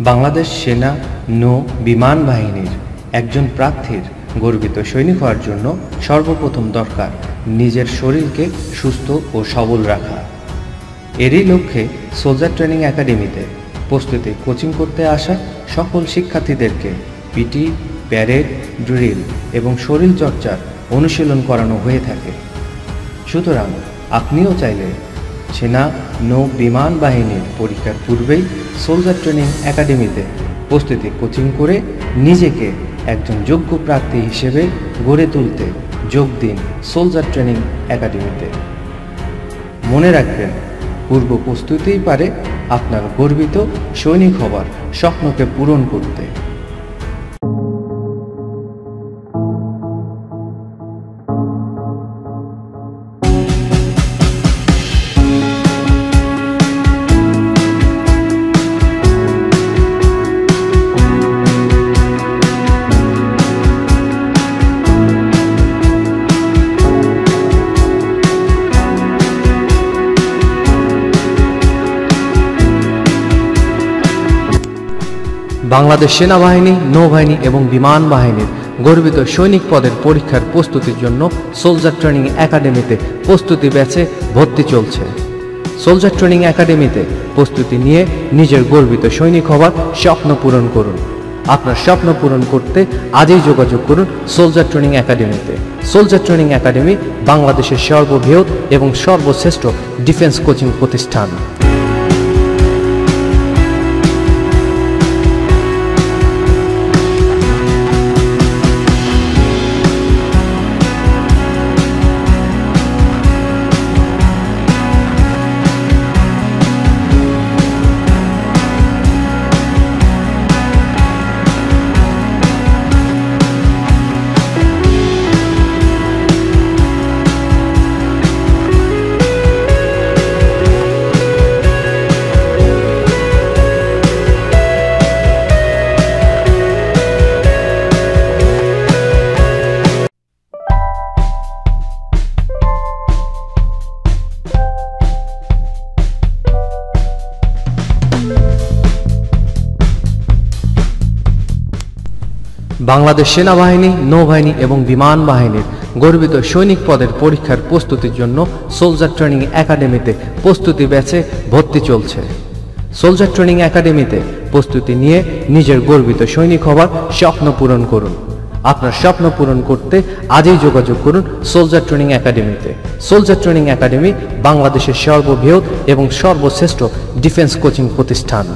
বাংলাদেশ সেনা, নৌ, বিমান বাহিনীর একজন প্রার্থীর গর্বিত সৈনিক হওয়ার জন্য সর্বপ্রথম দরকার নিজের শরীরকে সুস্থ ও সবল রাখা। এরই লক্ষ্যে সোলজার ট্রেনিং একাডেমিতে প্রস্তুতি কোচিং করতে আসা সকল শিক্ষার্থীদেরকে পিটি, প্যারেড, ড্রিল এবং শরীরচর্চার অনুশীলন করানো হয়ে থাকে। সুতরাং আপনিও চাইলে সেনা, নৌ বিমান বাহিনীর পরীক্ষার পূর্বেই সোলজার ট্রেনিং একাডেমিতে প্রস্তুতি কোচিং করে নিজেকে একজন যোগ্য প্রার্থী হিসেবে গড়ে তুলতে যোগ দিন সোলজার ট্রেনিং একাডেমিতে মনে রাখবেন, পূর্ব প্রস্তুতিই পারে আপনার গর্বিত, সৈনিক হবার স্বপ্নকে পূরণ করতে। বাংলাদেশ সেনাবাহিনী, নৌবাহিনী এবং বিমান বাহিনীর গর্বিত সৈনিক পদের পরীক্ষার প্রস্তুতির জন্য সোলজার ট্রেনিং একাডেমিতে প্রস্তুতি ব্যাচে ভর্তি চলছে। সোলজার ট্রেনিং একাডেমিতে প্রস্তুতি নিয়ে নিজের গর্বিত সৈনিক হবার স্বপ্ন পূরণ করুন। আপনার স্বপ্ন পূরণ করতে আজই যোগাযোগ করুন সোলজার ট্রেনিং একাডেমিতে সোলজার ট্রেনিং একাডেমি বাংলাদেশের সর্ববৃহৎ এবং সর্বশ্রেষ্ঠ ডিফেন্স কোচিং প্রতিষ্ঠান। বাংলাদেশ সেনাবাহিনী, নৌবাহিনী এবং বিমান বাহিনীর গর্বিত সৈনিক পদের পরীক্ষার প্রস্তুতির জন্য সোলজার ট্রেনিং একাডেমিতে প্রস্তুতি ব্যাচে ভর্তি চলছে। সোলজার ট্রেনিং একাডেমিতে প্রস্তুতি নিয়ে নিজের গর্বিত সৈনিক হবার স্বপ্ন পূরণ করুন। আপনার স্বপ্ন পূরণ করতে আজই যোগাযোগ করুন সোলজার ট্রেনিং একাডেমিতে। সোলজার ট্রেনিং একাডেমি বাংলাদেশের সর্ববৃহৎ এবং সর্বশ্রেষ্ঠ ডিফেন্স কোচিং প্রতিষ্ঠান।